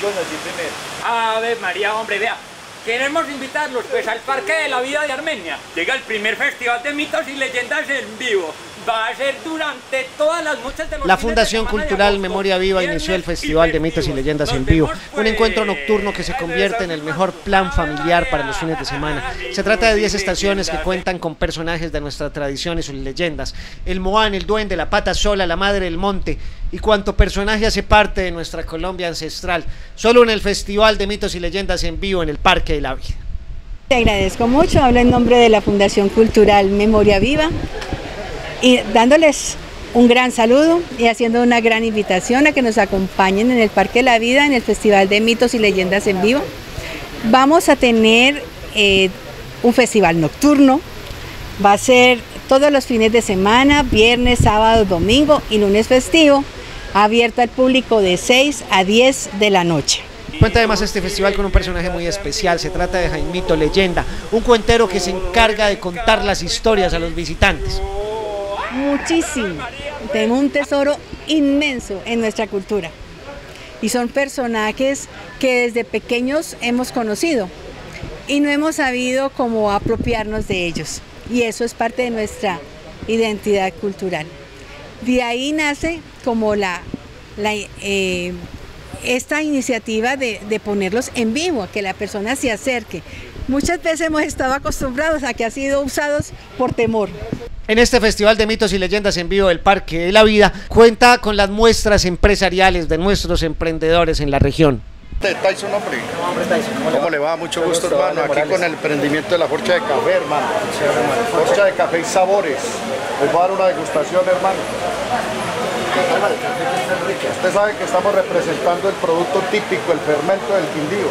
Yo nací primero. Ave María, hombre, vea. Queremos invitarlos pues al Parque de la Vida de Armenia. Llega el primer festival de mitos y leyendas en vivo. Va a ser durante todas las noches de los La Fundación de Cultural Memoria Viva inició el Festival de Mitos y. Leyendas en Vivo, un encuentro nocturno que se convierte en el mejor plan familiar para los fines de semana. Se trata de 10 estaciones que cuentan con personajes de nuestra tradición y sus leyendas. El Moán, el Duende, la Pata Sola, la Madre del Monte y cuanto personaje hace parte de nuestra Colombia ancestral. Solo en el Festival de Mitos y Leyendas en Vivo en el Parque de la Vida. Te agradezco mucho, hablo en nombre de la Fundación Cultural Memoria Viva y dándoles un gran saludo y haciendo una gran invitación a que nos acompañen en el Parque de la Vida, en el Festival de Mitos y Leyendas en Vivo. Vamos a tener eh, un festival nocturno, va a ser todos los fines de semana, viernes, sábado, domingo y lunes festivo, abierto al público de 6 a 10 de la noche. Cuenta además este festival con un personaje muy especial. Se trata de Jaimito Leyenda, un cuentero que se encarga de contar las historias a los visitantes. Muchísimo. Tenemos un tesoro inmenso en nuestra cultura. Y son personajes que desde pequeños hemos conocido y no hemos sabido cómo apropiarnos de ellos. Y eso es parte de nuestra identidad cultural. De ahí nace como la, eh, esta iniciativa de, de ponerlos en vivo, que la persona se acerque. Muchas veces hemos estado acostumbrados a que han sido usados por temor. En este Festival de Mitos y Leyendas en Vivo del Parque de la Vida cuenta con las muestras empresariales de nuestros emprendedores en la región. Tyson, hombre. ¿Cómo le va? Mucho gusto, hermano. Aquí con el emprendimiento de la forcha de café, hermano. Forcha de café y sabores. Les voy a dar una degustación, hermano. Usted sabe que estamos representando el producto típico, el fermento del Quindío.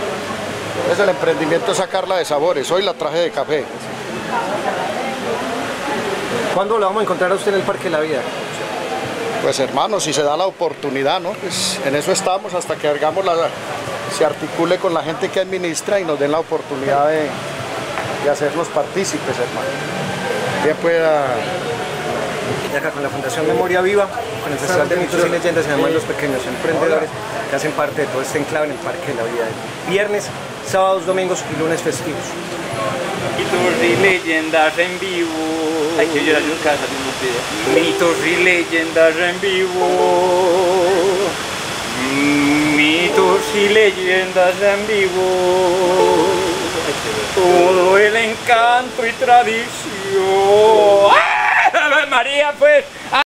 Es el emprendimiento sacarla de sabores. Hoy la traje de café. ¿Cuándo lo vamos a encontrar a usted en el Parque de la Vida? Pues hermano, si se da la oportunidad, ¿no? Pues en eso estamos hasta que hagamos la, se articule con la gente que administra y nos den la oportunidad de, de hacernos partícipes, hermano. Bien pueda Y acá con la Fundación Memoria Viva, con el Festival de Mitos y Leyendas, y además los pequeños emprendedores que hacen parte de todo este enclave en el Parque de la Vida. Viernes, sábados, domingos y lunes festivos. Mitos y leyendas en vivo. Hay que llorar en casa Mitos y leyendas en vivo. Mitos y leyendas en vivo. Todo el encanto y tradición. ¡Ah! María, pues.